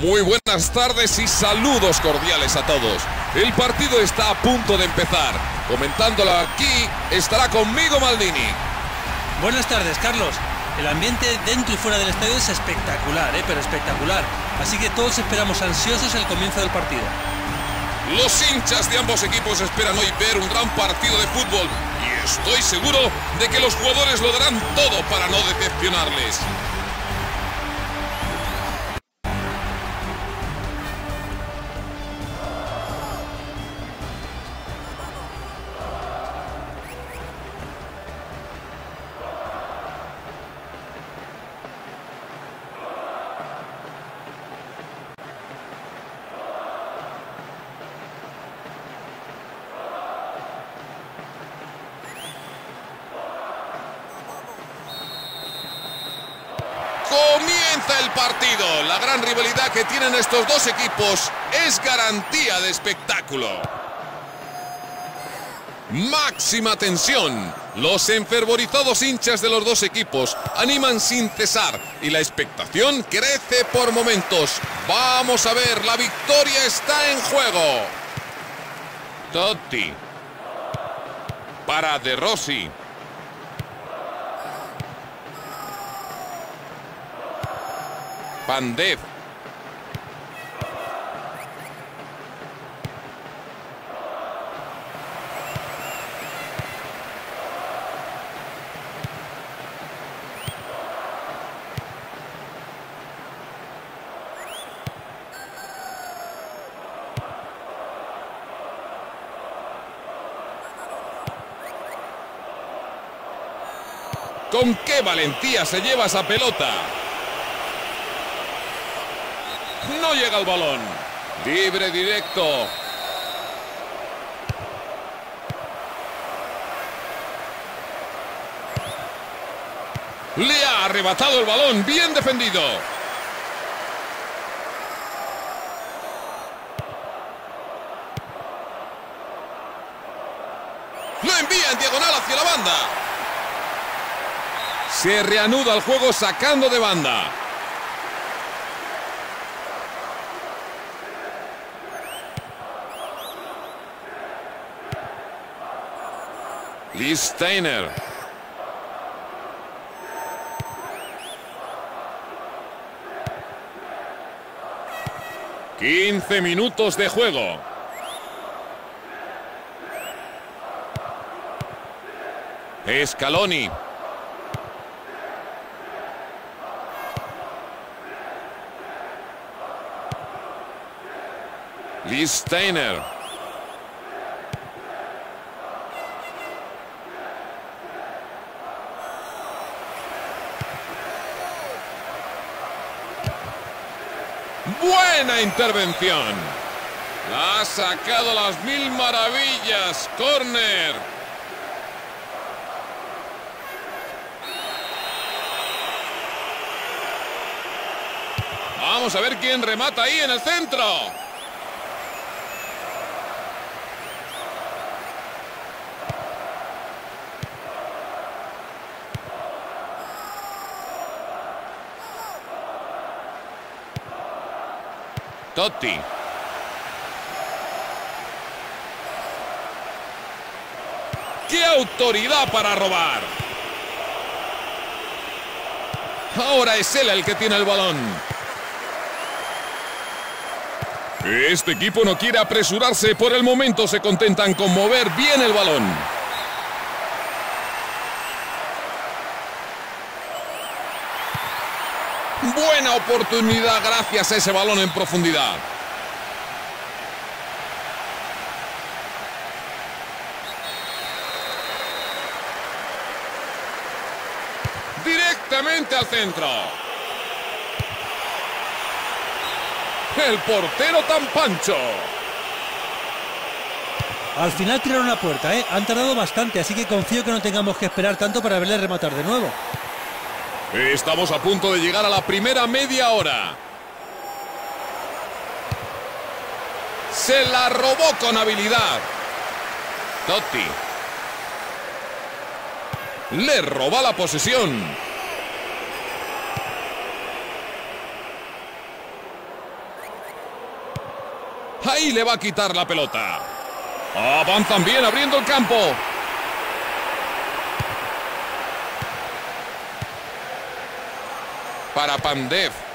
Muy buenas tardes y saludos cordiales a todos. El partido está a punto de empezar. Comentándolo aquí estará conmigo Maldini. Buenas tardes, Carlos. El ambiente dentro y fuera del estadio es espectacular, ¿eh? pero espectacular. Así que todos esperamos ansiosos el comienzo del partido. Los hinchas de ambos equipos esperan hoy ver un gran partido de fútbol y estoy seguro de que los jugadores lo darán todo para no decepcionarles. Comienza el partido. La gran rivalidad que tienen estos dos equipos es garantía de espectáculo. Máxima tensión. Los enfervorizados hinchas de los dos equipos animan sin cesar y la expectación crece por momentos. Vamos a ver, la victoria está en juego. Totti. Para De Rossi. Pandev. ¿Con qué valentía se lleva esa pelota? No llega el balón. Libre directo. Le ha arrebatado el balón. Bien defendido. Lo envía en diagonal hacia la banda. Se reanuda el juego sacando de banda. Lee Steiner. Quince minutos de juego. Scaloni. Lee Steiner. Buena intervención. La ha sacado las mil maravillas. Corner. Vamos a ver quién remata ahí en el centro. Totti. ¡Qué autoridad para robar! Ahora es él el que tiene el balón. Este equipo no quiere apresurarse. Por el momento se contentan con mover bien el balón. Buena oportunidad gracias a ese balón en profundidad. Directamente al centro. El portero tan pancho. Al final tiraron la puerta, ¿eh? Han tardado bastante, así que confío que no tengamos que esperar tanto para verle rematar de nuevo. Estamos a punto de llegar a la primera media hora. Se la robó con habilidad. Totti. Le roba la posesión. Ahí le va a quitar la pelota. Avanzan bien abriendo el campo. Para Pandev.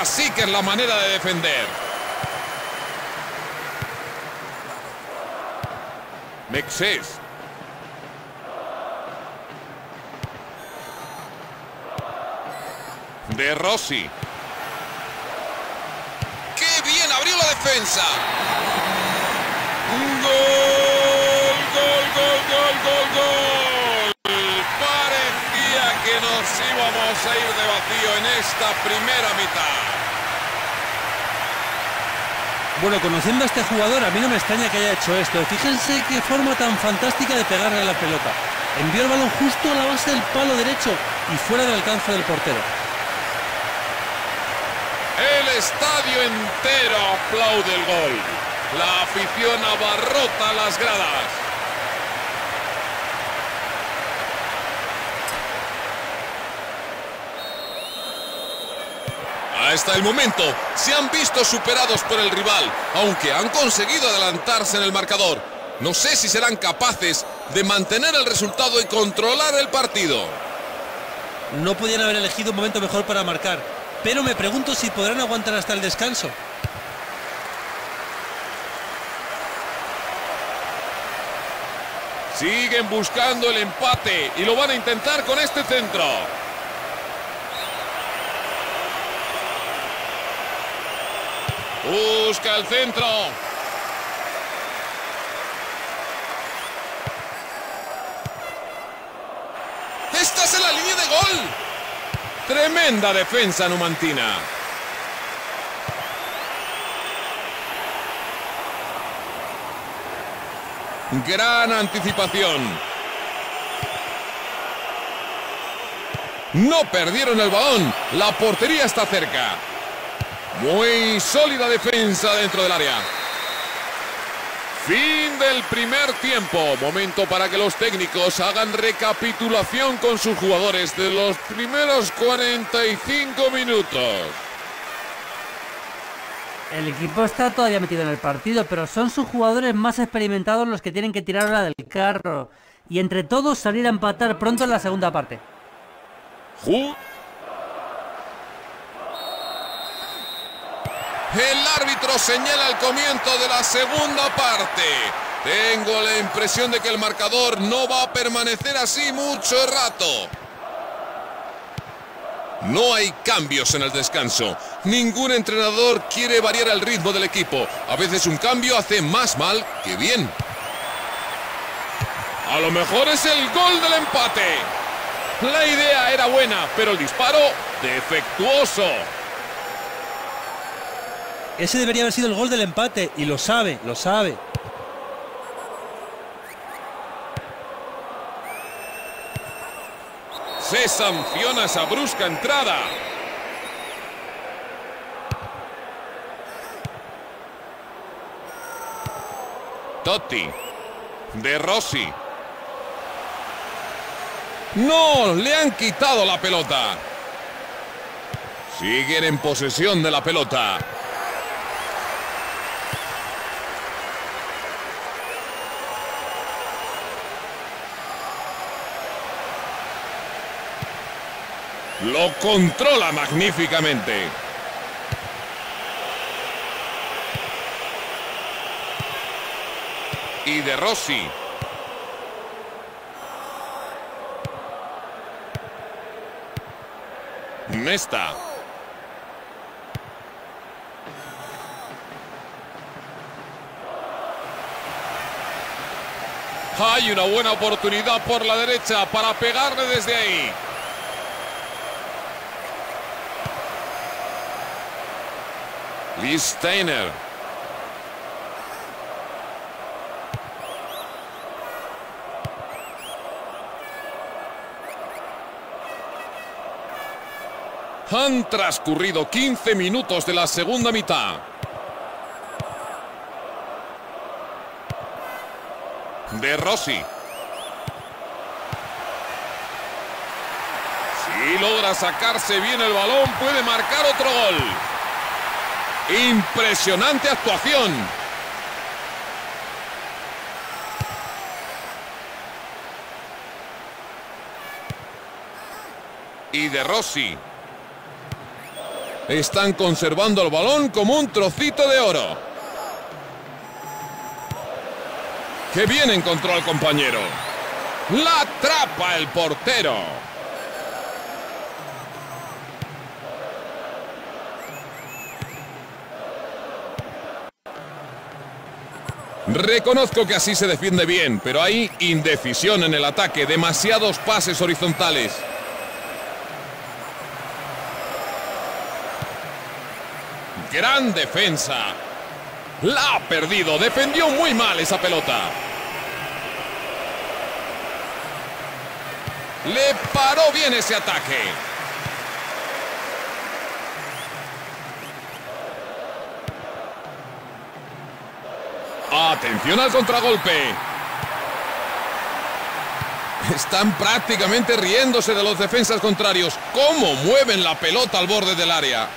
Así que es la manera de defender. Mexés. De Rossi. ¡Qué bien abrió la defensa! ¡Gol! ¡Gol, gol, gol, gol, gol! Parecía que nos íbamos a ir de vacío en esta primera mitad. Bueno, conociendo a este jugador, a mí no me extraña que haya hecho esto. Fíjense qué forma tan fantástica de pegarle la pelota. Envió el balón justo a la base del palo derecho y fuera del alcance del portero. El estadio entero aplaude el gol. La afición abarrota las gradas. Hasta el momento se han visto superados por el rival, aunque han conseguido adelantarse en el marcador. No sé si serán capaces de mantener el resultado y controlar el partido. No podían haber elegido un momento mejor para marcar, pero me pregunto si podrán aguantar hasta el descanso. Siguen buscando el empate y lo van a intentar con este centro. Busca el centro. Estás en la línea de gol. Tremenda defensa numantina. Gran anticipación. No perdieron el balón. La portería está cerca. Muy sólida defensa dentro del área. Fin del primer tiempo. Momento para que los técnicos hagan recapitulación con sus jugadores de los primeros 45 minutos. El equipo está todavía metido en el partido, pero son sus jugadores más experimentados los que tienen que tirar ahora del carro. Y entre todos salir a empatar pronto en la segunda parte. El árbitro señala el comienzo de la segunda parte. Tengo la impresión de que el marcador no va a permanecer así mucho rato. No hay cambios en el descanso. Ningún entrenador quiere variar el ritmo del equipo. A veces un cambio hace más mal que bien. A lo mejor es el gol del empate. La idea era buena, pero el disparo defectuoso. Ese debería haber sido el gol del empate y lo sabe, lo sabe. Se sanciona esa brusca entrada. Totti. De Rossi. No, le han quitado la pelota. Siguen en posesión de la pelota. Lo controla magníficamente. Y de Rossi. Nesta. Hay una buena oportunidad por la derecha para pegarle desde ahí. Lee Steiner. Han transcurrido 15 minutos de la segunda mitad. De Rossi. Si logra sacarse bien el balón, puede marcar otro gol. Impresionante actuación. Y de Rossi. Están conservando el balón como un trocito de oro. Que bien encontró al compañero. La atrapa el portero. Reconozco que así se defiende bien, pero hay indecisión en el ataque, demasiados pases horizontales. Gran defensa. La ha perdido, defendió muy mal esa pelota. Le paró bien ese ataque. Atención al contragolpe. Están prácticamente riéndose de los defensas contrarios. ¿Cómo mueven la pelota al borde del área?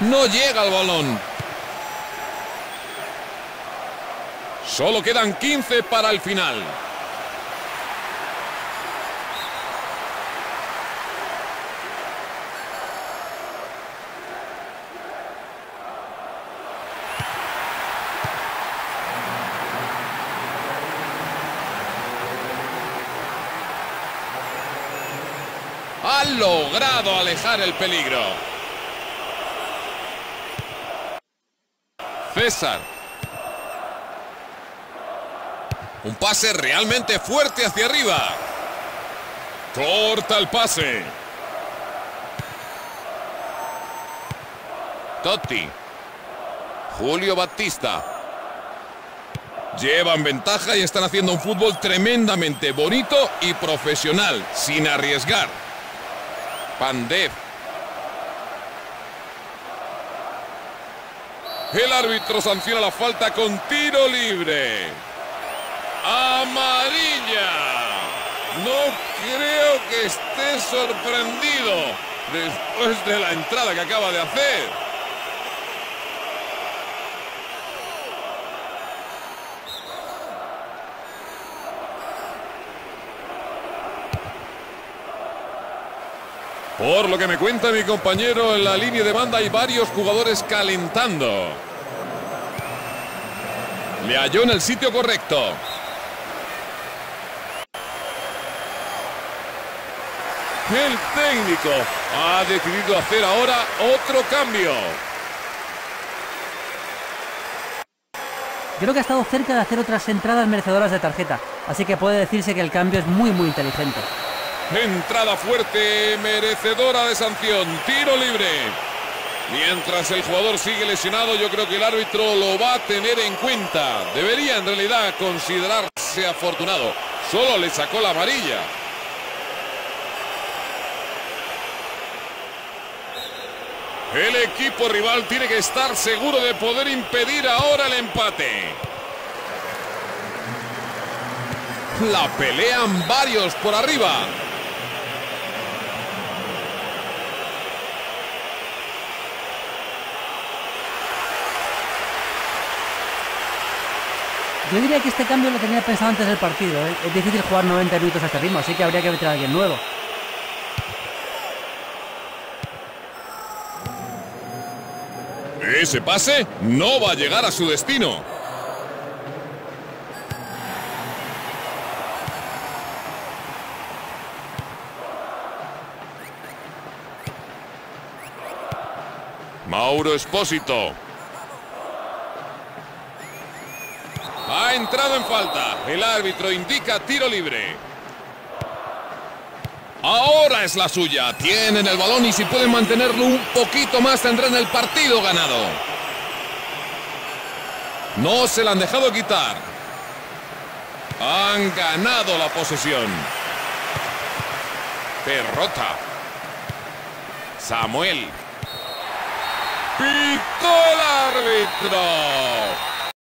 No llega el balón. Solo quedan 15 para el final. Ha logrado alejar el peligro. César. Un pase realmente fuerte hacia arriba. Corta el pase. Totti. Julio Batista. Llevan ventaja y están haciendo un fútbol tremendamente bonito y profesional, sin arriesgar. Pandev. El árbitro sanciona la falta con tiro libre. Amarilla. No creo que esté sorprendido después de la entrada que acaba de hacer. Por lo que me cuenta mi compañero en la línea de banda hay varios jugadores calentando. Le halló en el sitio correcto. El técnico ha decidido hacer ahora otro cambio. Creo que ha estado cerca de hacer otras entradas merecedoras de tarjeta, así que puede decirse que el cambio es muy muy inteligente. Entrada fuerte, merecedora de sanción. Tiro libre. Mientras el jugador sigue lesionado, yo creo que el árbitro lo va a tener en cuenta. Debería en realidad considerarse afortunado. Solo le sacó la amarilla. El equipo rival tiene que estar seguro de poder impedir ahora el empate. La pelean varios por arriba. Yo diría que este cambio lo tenía pensado antes del partido. ¿eh? Es difícil jugar 90 minutos a este ritmo, así que habría que meter a alguien nuevo. Ese pase no va a llegar a su destino. Mauro Espósito. Ha entrado en falta. El árbitro indica tiro libre. Ahora es la suya. Tienen el balón y si pueden mantenerlo un poquito más tendrán el partido ganado. No se la han dejado quitar. Han ganado la posesión. Derrota. Samuel. Pitó el árbitro.